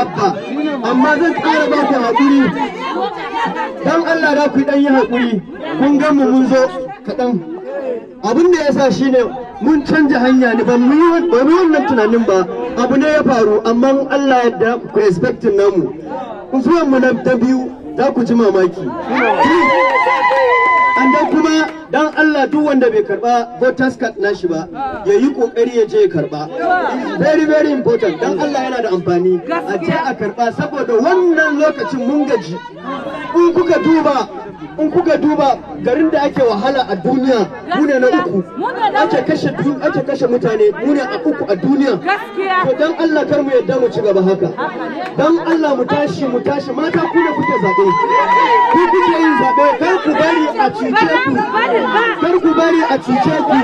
Abba. Amma zan ƙara ba ku haƙuri. Dan Allah da ku dan yi haƙuri. Kun ga mu mun zo kaɗan. Abin da ya sa shi ne mun canja hanya ne ba mu yi wannan tunanin ba. Abu ne ya faru amma Allah yadda ku expecting namu. Zuwan mu na biyu za ku ji mamaki. Dan kuma dan Allah duk wanda bai karɓa voters card nashi ba ya yi ƙoƙari ya je ya karɓa. Very very important. Dan Allah yana da amfani a je a karɓa saboda wannan lokacin mun gaji. In kuka duba in kuka duba garin da ake wahala a duniya mu ne na uku. Ake kashe ake kashe mutane mu ne a uku a duniya. To dan Allah kar mu yadda mu ci gaba haka. Dan Allah mu tashi mu tashi. Mata ku ne kuke zaɓe ku bari a cuce ku. Kar ku bari a cuce ku.